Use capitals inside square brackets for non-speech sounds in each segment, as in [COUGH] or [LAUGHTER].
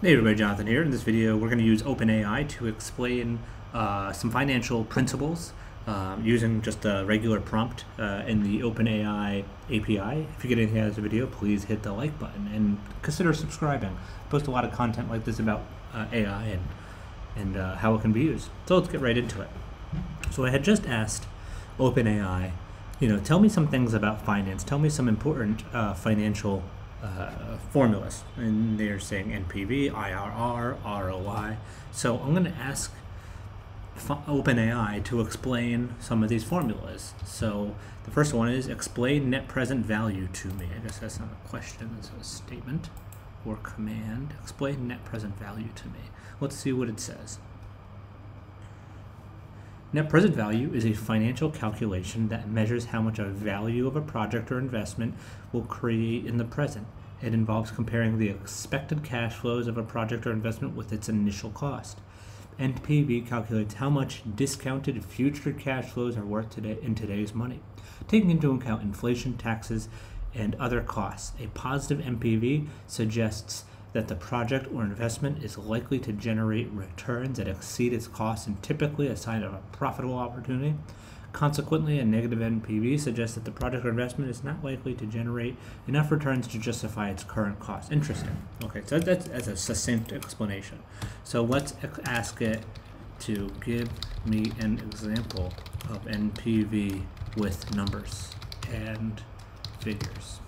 Hey everybody, Jonathan here. In this video, we're going to use OpenAI to explain uh, some financial principles um, using just a regular prompt uh, in the OpenAI API. If you get anything out of this video, please hit the like button and consider subscribing. I post a lot of content like this about uh, AI and, and uh, how it can be used. So let's get right into it. So I had just asked OpenAI, you know, tell me some things about finance. Tell me some important uh, financial uh, formulas. And they're saying NPV, IRR, ROI. So I'm going to ask OpenAI to explain some of these formulas. So the first one is explain net present value to me. I guess that's not a question, that's a statement or command. Explain net present value to me. Let's see what it says. Net present value is a financial calculation that measures how much a value of a project or investment will create in the present. It involves comparing the expected cash flows of a project or investment with its initial cost. NPV calculates how much discounted future cash flows are worth today in today's money, taking into account inflation, taxes, and other costs. A positive NPV suggests that the project or investment is likely to generate returns that exceed its costs and typically a sign of a profitable opportunity. Consequently, a negative NPV suggests that the project or investment is not likely to generate enough returns to justify its current cost. Interesting. Okay, so that's, that's a succinct explanation. So let's ask it to give me an example of NPV with numbers and figures.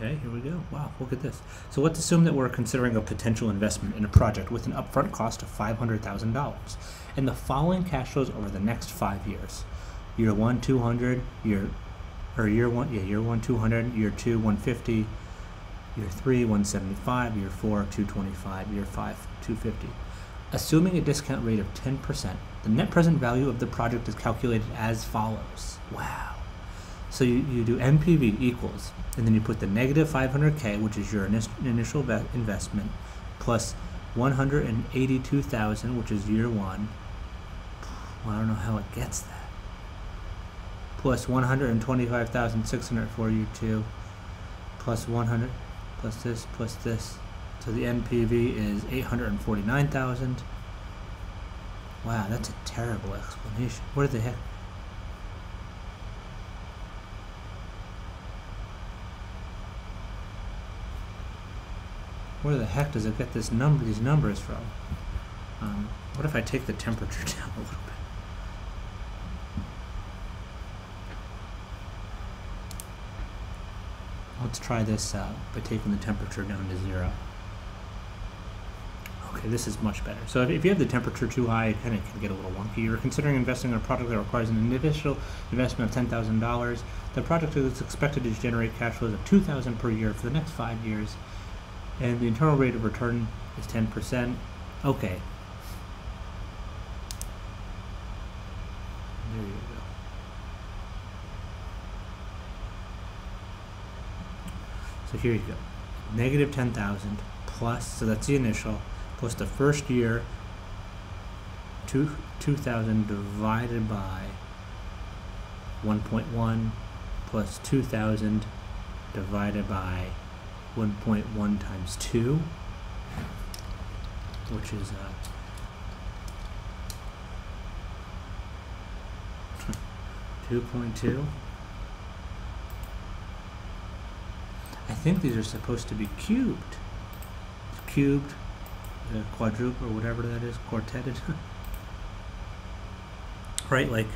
Okay, here we go. Wow, look at this. So let's assume that we're considering a potential investment in a project with an upfront cost of $500,000 and the following cash flows over the next five years. Year one, 200, year, or year one, yeah, year one, 200, year two, 150, year three, 175, year four, 225, year five, 250. Assuming a discount rate of 10%, the net present value of the project is calculated as follows. Wow. So you, you do NPV equals, and then you put the negative 500K, which is your initial investment, plus 182,000, which is year one. Well, I don't know how it gets that. Plus 125,600 for year two, plus 100, plus this, plus this. So the NPV is 849,000. Wow, that's a terrible explanation. What the heck? Where the heck does it get this number, these numbers from? Um, what if I take the temperature [LAUGHS] down a little bit? Let's try this uh, by taking the temperature down to zero. Okay, this is much better. So if, if you have the temperature too high, it kind of can get a little wonky. You're considering investing in a product that requires an initial investment of $10,000. The project is expected to generate cash flows of 2000 per year for the next five years and the internal rate of return is 10%. Okay. There you go. So here you go. Negative 10,000 plus, so that's the initial, plus the first year, two, 2,000 divided by 1.1 plus 2,000 divided by 1.1 times 2, which is uh, Two point two. I think these are supposed to be cubed. Cubed, uh, quadruple, or whatever that is, quarteted. [LAUGHS] right, like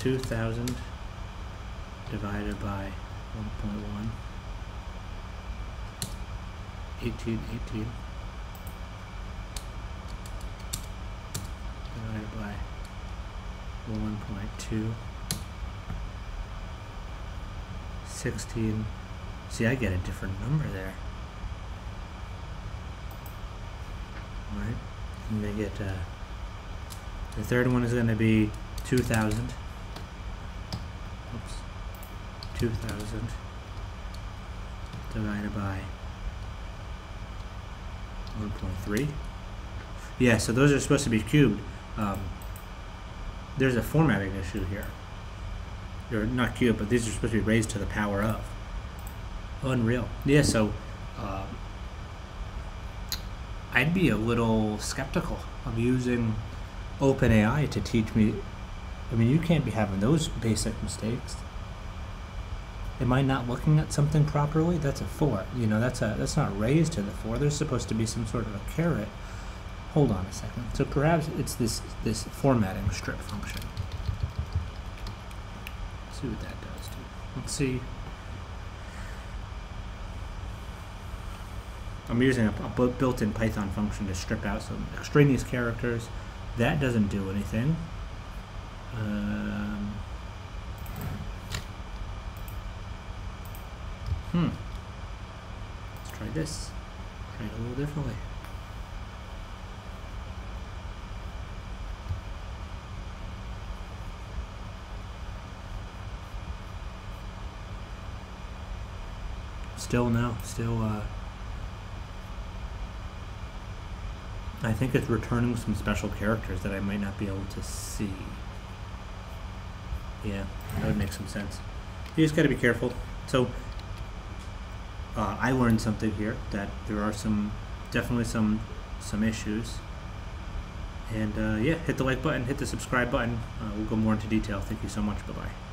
2,000 divided by 1.1 18 18 divided by 1.2 16 see I get a different number there. Alright, and they get uh, the third one is going to be 2,000 oops, 2000 divided by 1.3. Yeah, so those are supposed to be cubed. Um, there's a formatting issue here. They're not cubed, but these are supposed to be raised to the power of. Unreal. Yeah, so uh, I'd be a little skeptical of using OpenAI to teach me. I mean, you can't be having those basic mistakes. Am I not looking at something properly? That's a four. You know, that's a that's not raised to the four. There's supposed to be some sort of a caret. Hold on a second. So perhaps it's this this formatting strip function. Let's see what that does. To Let's see. I'm using a, a built-in Python function to strip out some extraneous characters. That doesn't do anything. Um, hmm. Let's try this. Try it a little differently. Still no. Still uh. I think it's returning some special characters that I might not be able to see. Yeah, that would make some sense. You just got to be careful. So, uh, I learned something here that there are some, definitely some, some issues. And uh, yeah, hit the like button, hit the subscribe button. Uh, we'll go more into detail. Thank you so much. Bye bye.